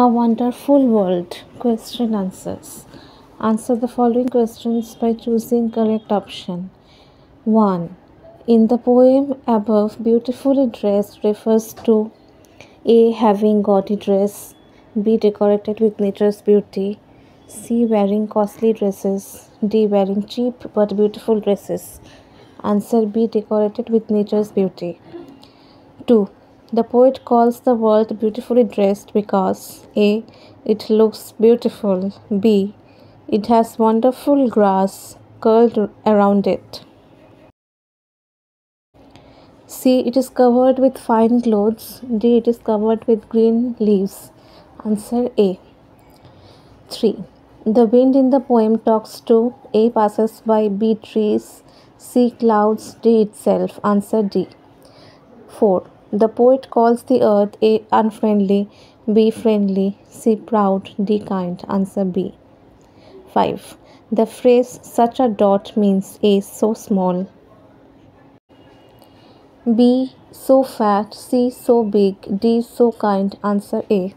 A wonderful world. Question answers. Answer the following questions by choosing correct option. 1. In the poem above, beautifully dressed refers to A. Having gaudy dress, B. Decorated with nature's beauty, C. Wearing costly dresses, D. Wearing cheap but beautiful dresses. Answer B. Decorated with nature's beauty. 2. The poet calls the world beautifully dressed because A. It looks beautiful, B. It has wonderful grass curled around it. C. It is covered with fine clothes. D. It is covered with green leaves. Answer A. 3. The wind in the poem talks to A. Passes by B. Trees. C. Clouds. D. Itself. Answer D. 4. The poet calls the earth A. Unfriendly. B. Friendly. C. Proud. D. Kind. Answer B. 5. The phrase such a dot means A. So small. B. So fat. C. So big. D. So kind. Answer A.